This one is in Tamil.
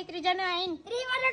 એક ત્રીજાને આઈન 3 1